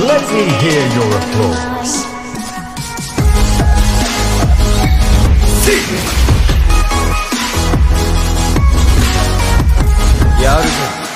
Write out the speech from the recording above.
Let me hear your applause. Yeah,